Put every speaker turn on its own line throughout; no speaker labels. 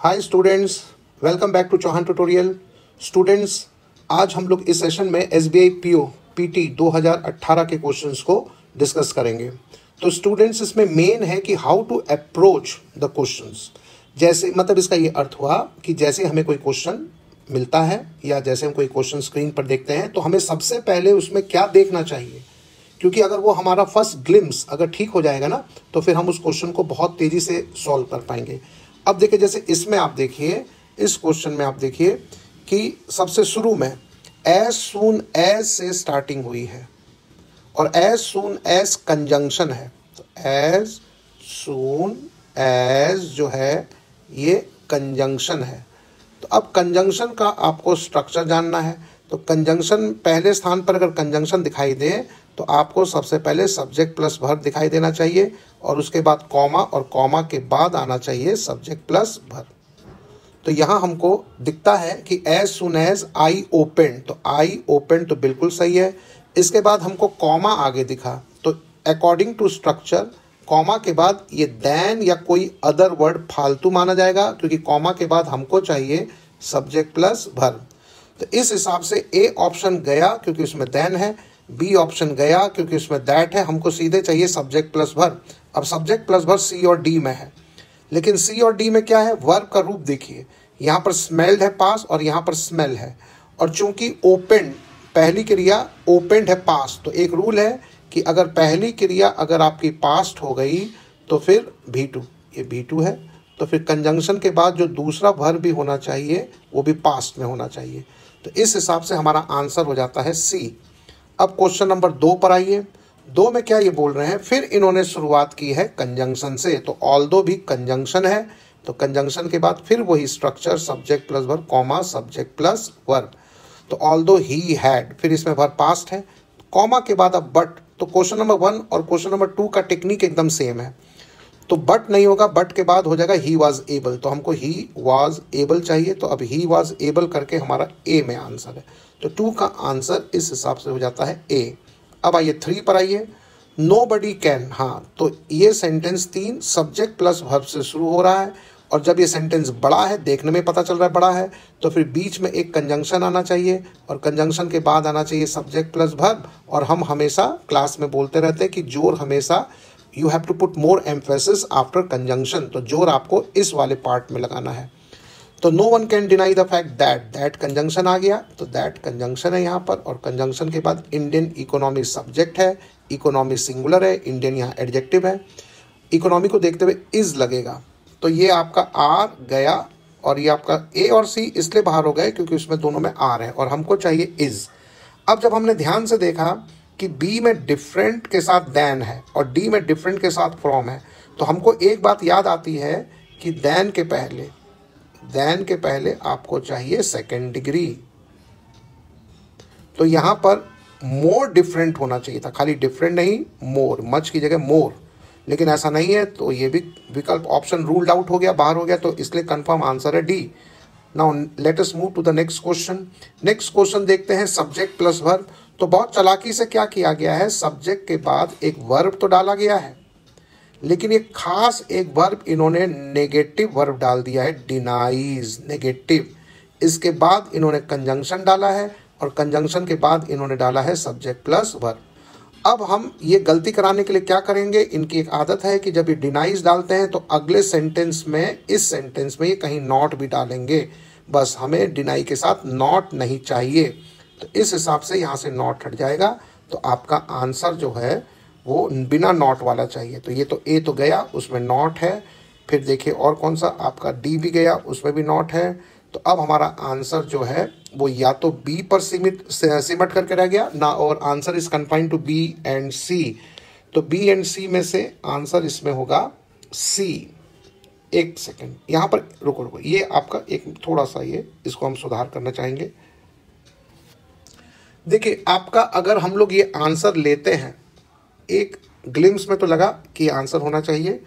Hi students welcome back to Chauhan tutorial students आज हम लोग इस सेशन में S B I P O P T दो हज़ार अट्ठारह के क्वेश्चन को डिस्कस करेंगे। तो स्टूडेंट्स इसमें मेन है कि how to approach the question जैसे मतलब इसका ये अर्थ हुआ कि जैसे हमें कोई क्वेश्चन मिलता है या जैसे हम कोई क्वेश्चन स्क्रीन पर देखते हैं तो हमें सबसे पहले उसमें क्या देखना चाहिए? क्योंकि अगर वो हमारा फ़र्स्ट ग्लिम्स अगर ठीक हो जाएगा ना तो फिर हम उस क्वेश्चन को बहुत तेज़ी से सॉल्व कर पाएँगे। अब देखिए, जैसे इसमें आप देखिए, इस क्वेश्चन में आप देखिए कि सबसे शुरू में एज सुन एज से स्टार्टिंग हुई है और एज सुन एज कंजंक्शन है। तो एज सुन एज जो है, ये कंजंक्शन है। तो अब कंजंक्शन का आपको स्ट्रक्चर जानना है। तो कंजंक्शन पहले स्थान पर अगर कंजंक्शन दिखाई दे तो आपको सबसे पहले सब्जेक्ट प्लस वर्ब दिखाई देना चाहिए और उसके बाद कॉमा और कॉमा के बाद आना चाहिए सब्जेक्ट प्लस वर्ब तो यहाँ हमको दिखता है कि as soon as I open तो आई ओपन तो बिल्कुल सही है। इसके बाद हमको कॉमा आगे दिखा तो अकॉर्डिंग टू स्ट्रक्चर कॉमा के बाद ये दैन या कोई अदर वर्ड फालतू माना जाएगा, क्योंकि कॉमा के बाद हमको चाहिए सब्जेक्ट प्लस वर्ब तो इस हिसाब से ए ऑप्शन गया क्योंकि उसमें दैन है बी ऑप्शन गया क्योंकि उसमें दैट है, हमको सीधे चाहिए सब्जेक्ट प्लस वर्ब अब सब्जेक्ट प्लस वर्ब सी और डी में है। लेकिन सी और डी में क्या है? वर्ब का रूप देखिए। यहाँ पर स्मेल्ड है पास और यहाँ पर स्मेल है। और चूँकि ओपन पहली क्रिया ओपेंड है पास तो एक रूल है कि अगर पहली क्रिया अगर आपकी पास्ट हो गई तो फिर भी टू ये भी टू है। तो फिर कंजंक्शन के बाद जो दूसरा भर भी होना चाहिए, वो भी पास्ट में होना चाहिए। तो इस हिसाब से हमारा आंसर हो जाता है सी। अब क्वेश्चन नंबर दो पर आइए। दो में क्या ये बोल रहे हैं? फिर इन्होंने शुरुआत की है कंजंक्शन से तो ऑल दो भी कंजंक्शन है तो कंजंक्शन के बाद फिर वही structure subject plus verb comma subject plus verb तो ऑल दो ही हैड फिर इसमें वर्ब पास्ट है। कॉमा के बाद अब बट तो क्वेश्चन नंबर वन और क्वेश्चन नंबर टू का टेक्निक एकदम सेम है। तो बट नहीं होगा बट के बाद हो जाएगा ही वॉज़ एबल तो हमको ही वॉज़ एबल चाहिए तो अब ही वॉज़ एबल करके हमारा ए में आंसर है। तो टू का आंसर इस हिसाब से हो जाता है ए अब आइए थ्री पर आइए। नो बडी कैन हाँ तो ये सेंटेंस तीन सब्जेक्ट प्लस वर्ब से शुरू हो रहा है, और जब ये सेंटेंस बड़ा है, देखने में पता चल रहा है बड़ा है तो फिर बीच में एक कंजंक्शन आना चाहिए, और कंजंक्शन के बाद आना चाहिए सब्जेक्ट प्लस वर्ब और हम हमेशा क्लास में बोलते रहते हैं कि ज़ोर हमेशा you have to put more emphasis after conjunction तो ज़ोर आपको इस वाले पार्ट में लगाना है। तो no one can deny the fact that that conjunction आ गया। तो दैट कंजंक्शन है यहाँ पर, और कंजंक्शन के बाद इंडियन इकोनॉमी सब्जेक्ट है इकोनॉमी सिंगुलर है इंडियन यहाँ एडजेक्टिव है। इकोनॉमी को देखते हुए इज़ लगेगा। तो ये आपका आर गया, और ये आपका ए और सी इसलिए बाहर हो गए, क्योंकि उसमें दोनों में आर है, और हमको चाहिए इज़ अब जब हमने ध्यान से देखा कि बी में डिफरेंट के साथ दैन है और डी में डिफरेंट के साथ फ्रॉम है तो हमको एक बात याद आती है कि दैन के पहले दैन के पहले आपको चाहिए सेकेंड डिग्री तो यहाँ पर मोर डिफरेंट होना चाहिए था, खाली डिफरेंट नहीं मोर मच की जगह मोर लेकिन ऐसा नहीं है तो ये भी विकल्प ऑप्शन रूल्ड आउट हो गया, बाहर हो गया तो इसलिए कंफर्म आंसर है D now let us move to the next question next question देखते हैं सब्जेक्ट प्लस वर्ब तो बहुत चलाकी से क्या किया गया है? सब्जेक्ट के बाद एक वर्ब तो डाला गया है। लेकिन एक खास एक वर्ब इन्होंने नेगेटिव वर्ब डाल दिया है डिनाइज नेगेटिव इसके बाद इन्होंने कंजंक्शन डाला है और कंजंक्शन के बाद इन्होंने डाला है सब्जेक्ट प्लस वर्ब अब हम ये गलती कराने के लिए क्या करेंगे? इनकी एक आदत है कि जब ये डिनाइज डालते हैं तो अगले सेंटेंस में, इस सेंटेंस में ये कहीं नॉट भी डालेंगे। बस हमें डिनाई के साथ नॉट नहीं चाहिए। तो इस हिसाब से यहाँ से नॉट हट जाएगा। तो आपका आंसर जो है, वो बिना नॉट वाला चाहिए। तो ये तो ए तो गया, उसमें नॉट है। फिर देखिए और कौन सा? आपका डी भी गया, उसमें भी नॉट है। तो अब हमारा आंसर जो है, वो या तो बी पर सीमित सिमट करके रह गया, ना और answer is confined to B and C तो बी एंड सी में से आंसर इसमें होगा सी एक सेकेंड यहाँ पर, रुको रुको। ये आपका एक थोड़ा सा ये, इसको हम सुधार करना चाहेंगे। देखिए, आपका अगर हम लोग ये आंसर लेते हैं, एक ग्लिम्स में तो लगा कि आंसर होना चाहिए,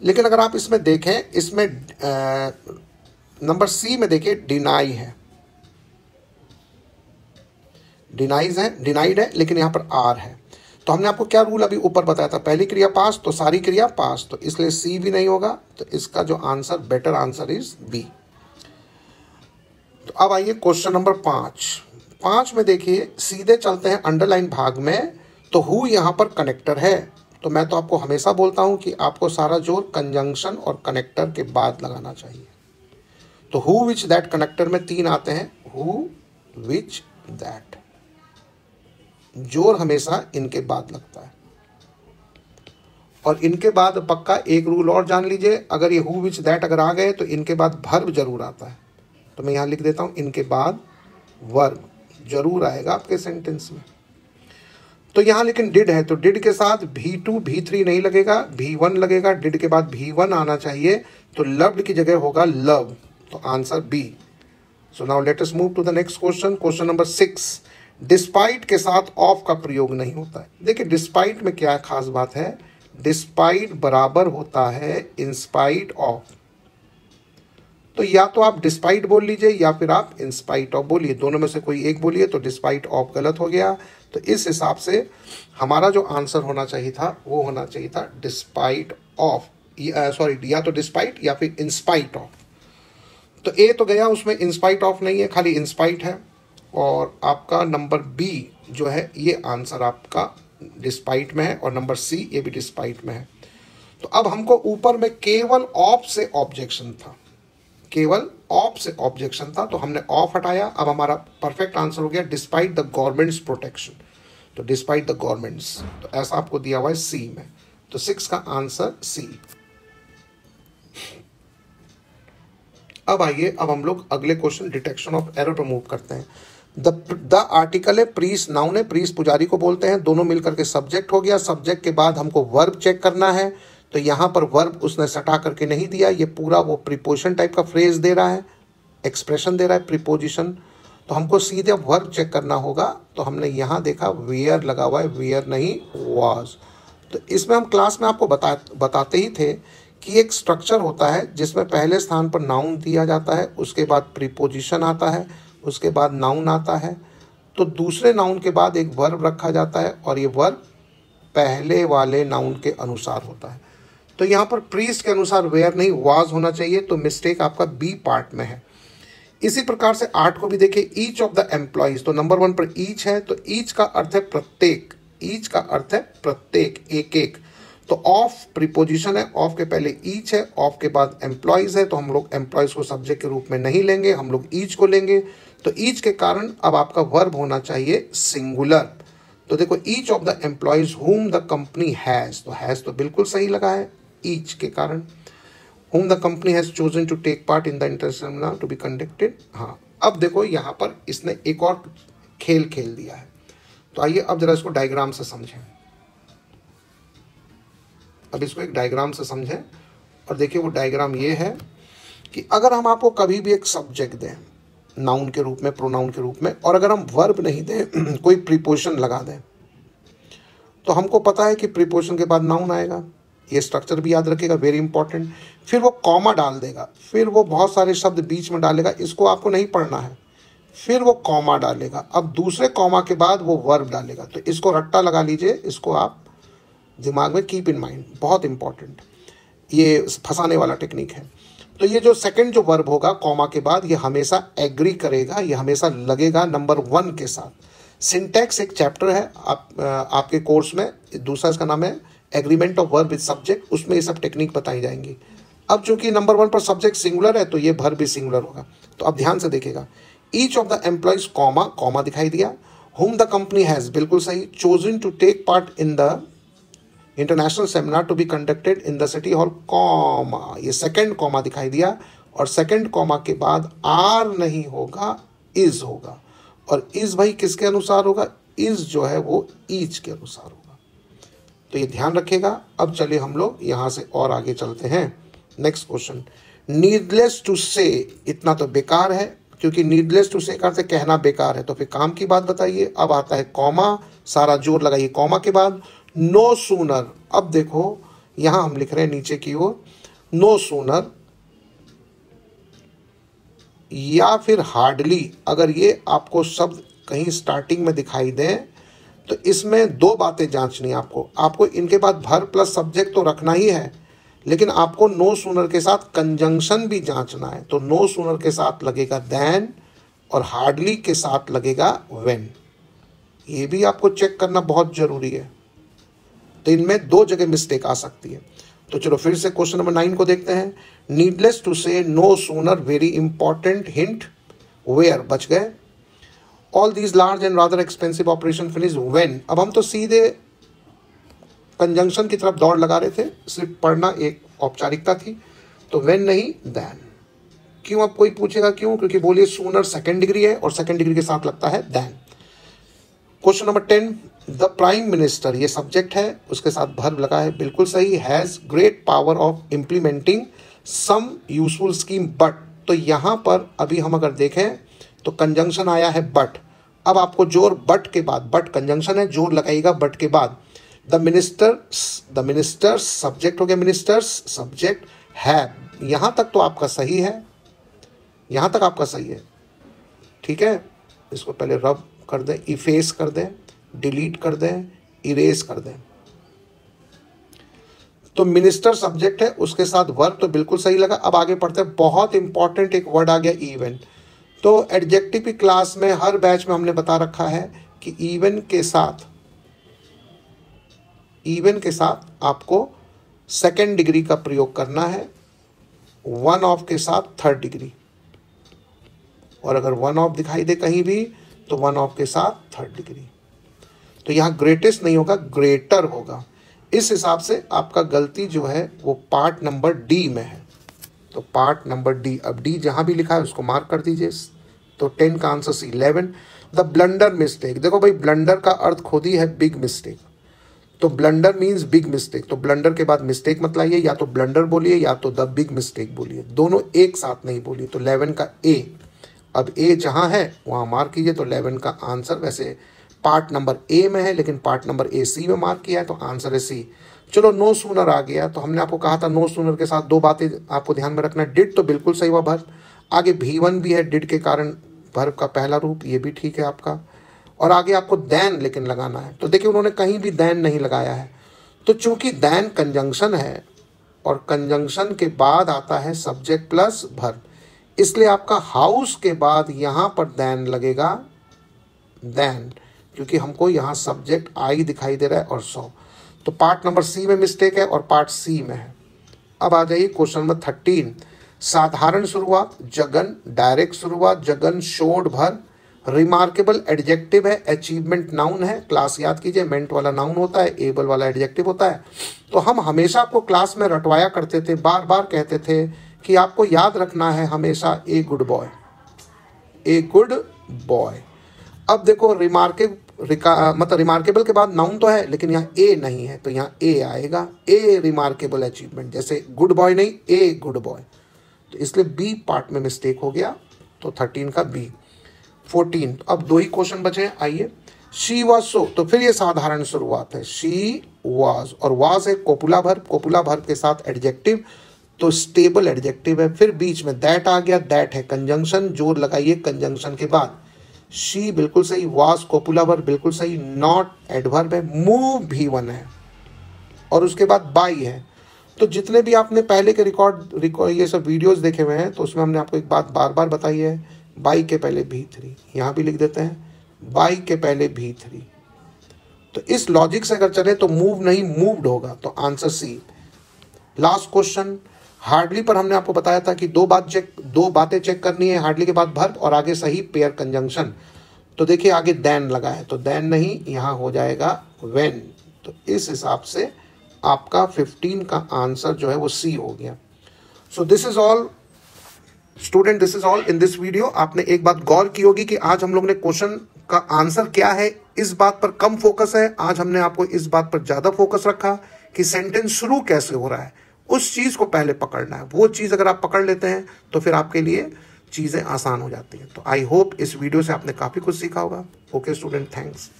लेकिन अगर आप इसमें देखें, इसमें नंबर सी में देखिए डिनाई है। डिनाइज है डिनाइड है, लेकिन यहाँ पर आर है। तो हमने आपको क्या रूल अभी ऊपर बताया था? पहली क्रिया पास तो सारी क्रिया पास तो इसलिए सी भी नहीं होगा तो इसका जो answer better answer is B तो अब आइए क्वेश्चन नंबर पाँच। पाँच में देखिए, सीधे चलते हैं अंडरलाइन भाग में तो हु यहाँ पर कनेक्टर है। तो मैं तो आपको हमेशा बोलता हूँ कि आपको सारा ज़ोर कंजंक्शन और कनेक्टर के बाद लगाना चाहिए। तो हु विच दैट कनेक्टर में तीन आते हैं। हु विच दैट ज़ोर हमेशा इनके बाद लगता है। और इनके बाद पक्का एक रूल और जान लीजिए, अगर ये हु विच दैट अगर आ गए तो इनके बाद भर्व ज़रूर आता है। तो मैं यहाँ लिख देता हूँ, इनके बाद वर्ब ज़रूर आएगा आपके सेंटेंस में। तो यहाँ लेकिन डिड है तो डिड के साथ भी टू भी थ्री नहीं लगेगा भी वन लगेगा डिड के बाद भी वन आना चाहिए तो लव्ड की जगह होगा लव तो answer B so now let us move to the next question question number six despite के साथ ऑफ़ का प्रयोग नहीं होता है। देखिए डिस्पाइट में क्या खास बात है? डिस्पाइट बराबर होता है इंस्पाइट ऑफ़ तो या तो आप डिस्पाइट बोल लीजिए या फिर आप इंस्पाइट ऑफ़ बोलिए। दोनों में से कोई एक बोलिए तो डिस्पाइट ऑफ़ गलत हो गया। तो इस हिसाब से हमारा जो आंसर होना चाहिए था, वो होना चाहिए था डिस्पाइट ऑफ़ सॉरी या तो डिस्पाइट या फिर इंस्पाइट ऑफ़ तो ए तो गया, उसमें इंस्पाइट ऑफ़ नहीं है, खाली इंस्पाइट है। और आपका नंबर बी जो है, ये आंसर आपका डिस्पाइट में है और नंबर सी ये भी डिस्पाइट में है। तो अब हमको ऊपर में केवल ऑफ़ से ऑब्जेक्शन था। केवल ऑफ़ से ऑब्जेक्शन था तो हमने ऑफ़ हटाया। अब हमारा परफेक्ट आंसर हो गया डिस्पाइट द गवर्नमेंट्स प्रोटेक्शन तो डिस्पाइट द गवर्नमेंट्स तो ऐसा आपको दिया हुआ है सी में। तो सिक्स का आंसर सी अब आइए, अब हम लोग अगले क्वेश्चन डिटेक्शन ऑफ़ एरर पर मूव करते हैं। द आर्टिकल है प्रीस नाउन है प्रीस पुजारी को बोलते हैं। दोनों मिलकर के सब्जेक्ट हो गया। सब्जेक्ट के बाद हमको वर्ब चेक करना है। तो यहाँ पर वर्ब उसने सटा करके नहीं दिया, ये पूरा वो प्रिपोजिशन टाइप का फ्रेज दे रहा है एक्सप्रेशन दे रहा है प्रिपोजिशन तो हमको सीधे वर्ब चेक करना होगा तो हमने यहाँ देखा वेयर लगा हुआ है वेयर नहीं वॉज़ तो इसमें हम क्लास में आपको बता, बताते ही थे कि एक स्ट्रक्चर होता है जिसमें पहले स्थान पर नाउन दिया जाता है, उसके बाद प्रीपोजिशन आता है, उसके बाद नाउन आता है। तो दूसरे नाउन के बाद एक वर्ब रखा जाता है और ये वर्ब पहले वाले नाउन के अनुसार होता है। तो यहाँ पर प्रीस्ट के अनुसार वेयर नहीं वाज होना चाहिए तो मिस्टेक आपका बी पार्ट में है। इसी प्रकार से आर्ट को भी देखिए ईच ऑफ़ द एम्प्लॉयज़ तो नंबर वन पर ईच है तो ईच का अर्थ है प्रत्येक ईच का अर्थ है प्रत्येक एक एक तो ऑफ़ प्रीपोजिशन है ऑफ़ के पहले ईच है ऑफ़ के बाद एम्प्लॉयज़ है तो हम लोग एम्प्लॉयज़ को सब्जेक्ट के रूप में नहीं लेंगे, हम लोग ईच को लेंगे। तो ईच के कारण अब आपका वर्ब होना चाहिए सिंगुलर तो देखो each of the employees whom the company has तो हैज़ तो बिल्कुल सही लगा है। ईच के कारण whom the company has chosen to take part in the international to be conducted हाँ अब देखो यहाँ पर इसने एक और खेल खेल दिया है। तो आइए अब जरा इसको डायग्राम से समझें। अब इसको एक डायग्राम से समझें और देखिए वो डायग्राम ये है कि अगर हम आपको कभी भी एक सब्जेक्ट दें नाउन के रूप में प्रोनाउन के रूप में, और अगर हम वर्ब नहीं दें, कोई प्रीपोजिशन लगा दें तो हमको पता है कि प्रीपोजिशन के बाद नाउन आएगा। ये स्ट्रक्चर भी याद रखेगा वेरी इंपॉर्टेंट फिर वो कॉमा डाल देगा, फिर वो बहुत सारे शब्द बीच में डालेगा, इसको आपको नहीं पढ़ना है। फिर वो कॉमा डालेगा, अब दूसरे कॉमा के बाद वो वर्ब डालेगा। तो इसको रट्टा लगा लीजिए, इसको आप दिमाग में कीप इन माइंड बहुत इंपॉर्टेंट ये फंसाने वाला टेक्निक है। तो ये जो सेकंड जो वर्ब होगा कॉमा के बाद, ये हमेशा एग्री करेगा, ये हमेशा लगेगा नंबर वन के साथ। सिंटेक्स एक चैप्टर है, आप आपके कोर्स में, दूसरा इसका नाम है agreement of verb with subject, उसमें ये सब टेक्निक बताई जाएँगी। अब चूँकि नंबर वन पर सब्जेक्ट सिंगुलर है तो ये भर भी सिंगुलर होगा। तो अब ध्यान से देखेगा। Each of the employees comma comma दिखाई दिया। होम द कंपनी हैज़ बिल्कुल सही chosen to take part in the international seminar to be conducted in the city hall comma ये सेकंड कॉमा दिखाई दिया। और सेकेंड कॉमा के बाद आर नहीं होगा इज़ होगा। और इज़ भाई किसके अनुसार होगा? इज़ जो है वो ईच के अनुसार होगा। तो ये ध्यान रखेगा। अब चलिए हम लोग यहाँ से और आगे चलते हैं। नेक्स्ट क्वेश्चन नीडलेस टू से इतना तो बेकार है, क्योंकि नीडलेस टू से करते कहना बेकार है। तो फिर काम की बात बताइए। अब आता है कॉमा सारा ज़ोर लगाइए कॉमा के बाद। नो सूनर अब देखो, यहाँ हम लिख रहे हैं नीचे की ओर। नो सूनर या फिर हार्डली अगर ये आपको शब्द कहीं स्टार्टिंग में दिखाई दे तो इसमें दो बातें जांचनी आपको। आपको इनके बाद भर प्लस सब्जेक्ट तो रखना ही है, लेकिन आपको नो सुनर के साथ कंजंक्शन भी जांचना है। तो नो सुनर के साथ लगेगा देन और हार्डली के साथ लगेगा वेन ये भी आपको चेक करना बहुत ज़रूरी है। तो इनमें दो जगह मिस्टेक आ सकती है। तो चलो फिर से क्वेश्चन नंबर नाइन को देखते हैं। Needless to say no sooner very important hint where बच गए। All these large and rather expensive operation finish when अब हम तो सीधे कंजंक्शन की तरफ़ दौड़ लगा रहे थे, सिर्फ़ पढ़ना एक औपचारिकता थी। तो वेन नहीं दैन क्यों आप कोई पूछेगा क्यों? क्योंकि बोलिए सोनर सेकेंड डिग्री है और सेकेंड डिग्री के साथ लगता है than question number ten the prime minister ये सब्जेक्ट है, उसके साथ भर्व लगा है, बिल्कुल सही has great power of implementing some useful scheme but तो यहाँ पर अभी हम अगर देखें तो कंजंक्शन आया है बट अब आपको ज़ोर बट के बाद बट कंजंक्शन है, ज़ोर लगाएगा बट के बाद. The minister the minister's subject हो गया मिनिस्टर्स सब्जेक्ट है यहाँ तक तो आपका सही है। यहाँ तक आपका सही है। ठीक है? इसको पहले रब कर दें इफेस कर दें डिलीट कर दें इरेज कर दें। तो मिनिस्टर सब्जेक्ट है, उसके साथ वर्ब तो बिल्कुल सही लगा। अब आगे पढ़ते हैं, बहुत इंपॉर्टेंट एक वर्ड आ गया इवन तो एडजेक्टिव की क्लास में हर बैच में हमने बता रखा है कि इवन के साथ इवन के साथ आपको सेकेंड डिग्री का प्रयोग करना है वन ऑफ़ के साथ थर्ड डिग्री और अगर वन ऑफ़ दिखाई दे कहीं भी तो वन ऑफ़ के साथ थर्ड डिग्री तो यहाँ ग्रेटेस्ट नहीं होगा ग्रेटर होगा। इस हिसाब से आपका गलती जो है, वो पार्ट नंबर डी में है। तो पार्ट नंबर डी अब डी जहाँ भी लिखा है, उसको मार्क कर दीजिए। तो टेन का answer C eleven the blunder mistake देखो भाई ब्लंडर का अर्थ खुद ही है बिग मिस्टेक तो ब्लंडर मीन्स बिग मिस्टेक तो ब्लंडर के बाद मिस्टेक मत लाइए, या तो ब्लंडर बोलिए, या तो द बिग मिस्टेक बोलिए। दोनों एक साथ नहीं बोलिए। तो इलेवन का ए अब ए जहाँ है, वहाँ मार्क कीजिए। तो इलेवन का आंसर वैसे पार्ट नंबर ए में है, लेकिन पार्ट नंबर ए सी में मार्क किया है तो आंसर है सी चलो नो सूनर आ गया तो हमने आपको कहा था नो सूनर के साथ दो बातें आपको ध्यान में रखना डिड तो बिल्कुल सही हुआ भर। आगे भी वन भी है डिड के कारण भर्व का पहला रूप, ये भी ठीक है आपका। और आगे आपको दैन लेकिन लगाना है। तो देखिए, उन्होंने कहीं भी दैन नहीं लगाया है। तो चूँकि दैन कंजंक्शन है, और कंजंक्शन के बाद आता है सब्जेक्ट प्लस भर्व इसलिए आपका हाउस के बाद यहाँ पर दैन लगेगा दैन क्योंकि हमको यहाँ सब्जेक्ट आई दिखाई दे रहा है और सौ। तो पार्ट नंबर सी में मिस्टेक है और पार्ट सी में है। अब आ जाइए क्वेश्चन नंबर थर्टीन साधारण शुरुआत, जगन डायरेक्ट शुरुआत, जगन शोड भर। रिमार्केबल एडजेक्टिव है अचीवमेंट नाउन है। क्लास याद कीजिए मेंट वाला नाउन होता है एबल वाला एडजेक्टिव होता है। तो हम हमेशा आपको क्लास में रटवाया करते थे बार बार कहते थे कि आपको याद रखना है हमेशा a good boy a good boy अब देखो मतलब रिमार्केबल के बाद नाउन तो है, लेकिन यहाँ ए नहीं है तो यहाँ ए आएगा। ए रिमार्केबल अचीवमेंट जैसे गुड बॉय नहीं ए गुड बॉय तो इसलिए बी पार्ट में मिस्टेक हो गया तो थर्टीन का बी फोर्टीन अब दो ही क्वेश्चन बचे हैं, आइए। शी वॉज़ सो तो फिर ये साधारण शुरुआत है। शी वॉज़ और वॉज़ है कोपुला भर कोपुला भर के साथ एडजेक्टिव तो स्टेबल एडजेक्टिव है। फिर बीच में दैट आ गया दैट है कंजंक्शन ज़ोर लगाइए कंजंक्शन के बाद। शी बिल्कुल सही वास कोपुलावर बिल्कुल सही नॉट एडवर्ब है। मूव भी वन है। और उसके बाद बाई है। तो जितने भी आपने पहले के रिकॉर्ड रिकॉर्ड ये सब वीडियोस देखे हुए हैं तो उसमें हमने आपको एक बात बार बार बताई है। बाई के पहले भी थ्री यहाँ भी लिख देते हैं। बाई के पहले भी थ्री तो इस लॉजिक से अगर चले तो मूव नहीं मूव्ड होगा। तो answer C last question hardly पर हमने आपको बताया था कि दो बात चेक दो बातें चेक करनी है, हार्डली के बाद भर्व और आगे सही पेयर कंजंक्शन तो देखिए आगे देन लगा है तो देन नहीं, यहाँ हो जाएगा वेन तो इस हिसाब से आपका 15 का आंसर जो है वो सी हो गया। So this is all student this is all in this video आपने एक बात गौर की होगी कि आज हम लोग ने क्वेश्चन का आंसर क्या है, इस बात पर कम फोकस है। आज हमने आपको इस बात पर ज़्यादा फोकस रखा कि सेंटेंस शुरू कैसे हो रहा है। उस चीज़ को पहले पकड़ना है। वो चीज़ अगर आप पकड़ लेते हैं तो फिर आपके लिए चीज़ें आसान हो जाती हैं। तो आई होप इस वीडियो से आपने काफ़ी कुछ सीखा होगा। Okay student thanks